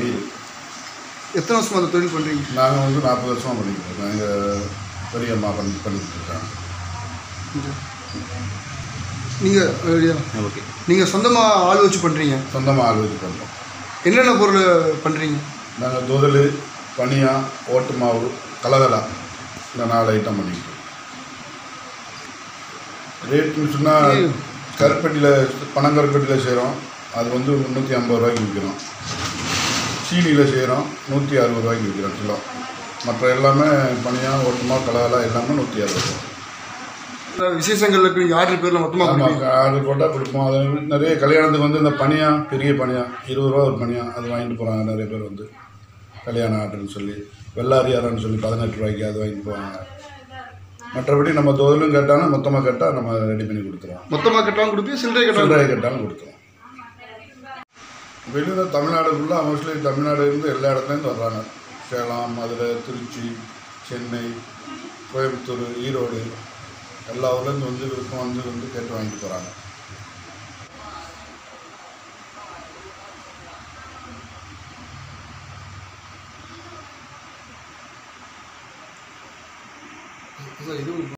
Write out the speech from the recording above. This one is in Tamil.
மீது எத்தனை வருஷமா அந்த தொழில் பண்ணுறீங்க நாங்கள் வந்து நாற்பது வருஷமாக பண்ணிக்கிட்டு இருக்கோம். எங்கள் பெரியம்மா பண்ணி பண்ணிக்கிட்டு இருக்காங்க. நீங்கள் ஓகே. நீங்கள் சொந்தமாக ஆள் வச்சு பண்ணுறீங்க சொந்தமாக ஆள் வச்சு பண்ணுறோம் என்னென்ன பொருள் பண்ணுறீங்க நாங்கள் தொதல் பனியா ஓட்டு மாவு கலகலா இந்த நாலு ஐட்டம் பண்ணிக்கிட்டு இருக்கோம். ரேட்டுன்னு சொன்னால் கருப்பட்டியில் பனங்கருப்பட்டியில் செய்கிறோம் அது வந்து முந்நூற்றி ஐம்பது ரூபாய்க்கு விற்கிறோம் சீனியில் செய்கிறோம் நூற்றி அறுபது ரூபாய்க்கு விற்கிறோம் கிலோ. மற்ற எல்லாமே பனியா ஓட்டுமா கலகலா எல்லாமே நூற்றி அறுபது ரூபா விசேஷங்களுக்கு நீங்கள் ஆர்டர் பேரில் மொத்தமாக ஆமாம் ஆர்டர் போட்டால் கொடுப்போம். அது நிறைய கல்யாணத்துக்கு வந்து இந்த பனியா பெரிய பனியா இருபது ரூபா ஒரு பனியா அது வாங்கிட்டு போகிறாங்க நிறைய பேர் வந்து. கல்யாண ஆர்டர்னு சொல்லி வெள்ளாரியாரன்னு சொல்லி பதினெட்டு ரூபாய்க்கு அது வாங்கிட்டு போவாங்க. மற்றபடி நம்ம தொழிலும் கேட்டாலும் மொத்தமாக கேட்டால் நம்ம ரெடி பண்ணி கொடுத்துருவோம். மொத்தமாக கட்டலாம் கொடுப்பீங்க சில்லறை கட்டலாம் சில்லறை கேட்டாலும் கொடுத்துருவோம். வெளியில் தமிழ்நாடு ஃபுல்லாக மோஸ்ட்லி தமிழ்நாடுலேருந்து எல்லா இடத்துலேருந்து வர்றாங்க. சேலம் மதுரை திருச்சி சென்னை கோயம்புத்தூர் ஈரோடு எல்லா ஊர்லேருந்து வந்து விருப்பம் வந்து வந்து கேட்டு வாங்கிட்டு போகிறாங்க இது